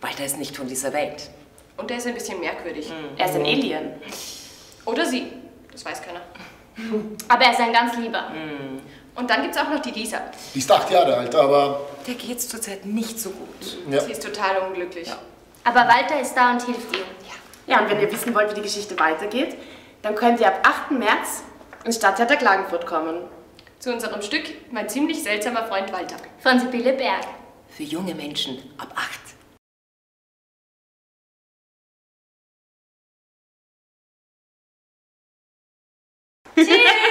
Walter ist nicht von dieser Welt. Und er ist ein bisschen merkwürdig. Er ist ein Alien. Oder sie. Das weiß keiner. Aber er ist ein ganz lieber. Und dann gibt's auch noch die Lisa. Die ist acht Jahre alt, aber Der geht's zurzeit nicht so gut. ja. Sie ist total unglücklich. Aber Walter ist da und hilft ihr. Ja, und wenn ihr wissen wollt, wie die Geschichte weitergeht, dann könnt ihr ab 8. März ins Stadttheater Klagenfurt kommen. Zu unserem Stück Mein ziemlich seltsamer Freund Walter. Von Sibylle Berg für junge Menschen ab 8. Cheers!